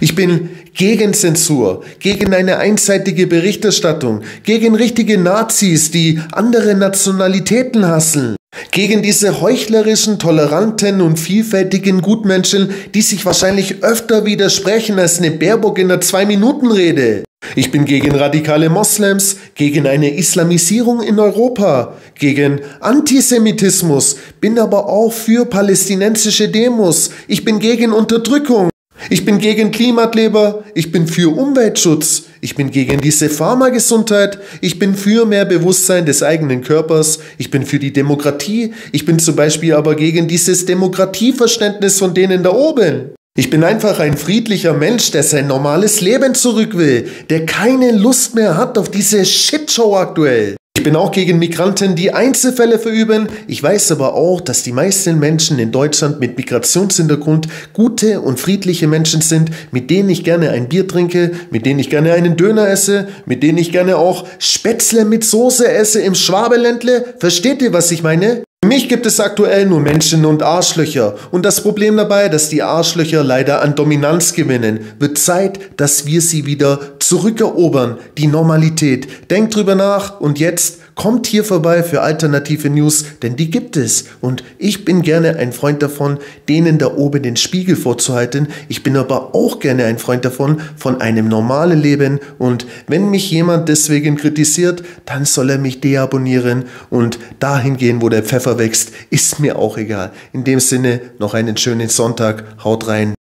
Ich bin gegen Zensur, gegen eine einseitige Berichterstattung, gegen richtige Nazis, die andere Nationalitäten hasseln, gegen diese heuchlerischen, toleranten und vielfältigen Gutmenschen, die sich wahrscheinlich öfter widersprechen als eine Baerbock in einer Zwei-Minuten-Rede. Ich bin gegen radikale Moslems, gegen eine Islamisierung in Europa, gegen Antisemitismus, bin aber auch für palästinensische Demos. Ich bin gegen Unterdrückung. Ich bin gegen Klimakleber, ich bin für Umweltschutz, ich bin gegen diese Pharmagesundheit, ich bin für mehr Bewusstsein des eigenen Körpers, ich bin für die Demokratie, ich bin zum Beispiel aber gegen dieses Demokratieverständnis von denen da oben. Ich bin einfach ein friedlicher Mensch, der sein normales Leben zurück will, der keine Lust mehr hat auf diese Shitshow aktuell. Ich bin auch gegen Migranten, die Einzelfälle verüben. Ich weiß aber auch, dass die meisten Menschen in Deutschland mit Migrationshintergrund gute und friedliche Menschen sind, mit denen ich gerne ein Bier trinke, mit denen ich gerne einen Döner esse, mit denen ich gerne auch Spätzle mit Soße esse im Schwabeländle. Versteht ihr, was ich meine? Für mich gibt es aktuell nur Menschen und Arschlöcher. Und das Problem dabei, dass die Arschlöcher leider an Dominanz gewinnen, wird Zeit, dass wir sie wieder zurückerobern. Die Normalität. Denkt drüber nach und jetzt kommt hier vorbei für alternative News, denn die gibt es. Und ich bin gerne ein Freund davon, denen da oben den Spiegel vorzuhalten. Ich bin aber auch gerne ein Freund davon, von einem normalen Leben. Und wenn mich jemand deswegen kritisiert, dann soll er mich deabonnieren und dahin gehen, wo der Pfeffer wächst, ist mir auch egal. In dem Sinne noch einen schönen Sonntag. Haut rein.